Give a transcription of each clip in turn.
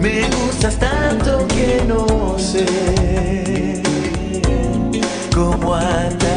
Me gustas tanto que no sé cómo atacar.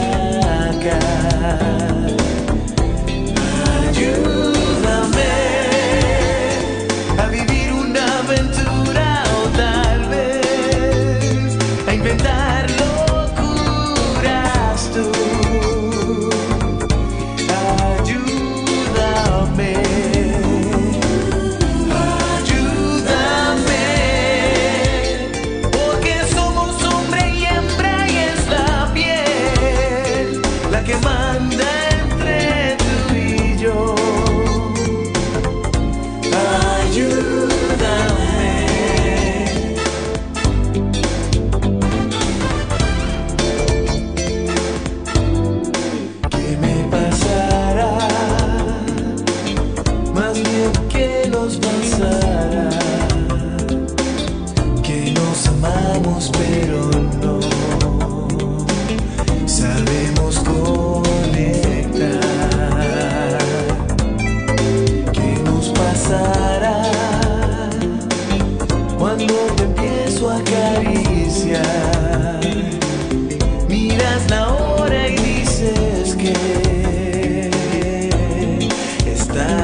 Que manda entre tú y yo. Ayúdame. ¿Qué me pasará? Más bien que nos pasará Que nos amamos pero no te empiezo a acariciar. Miras la hora y dices que está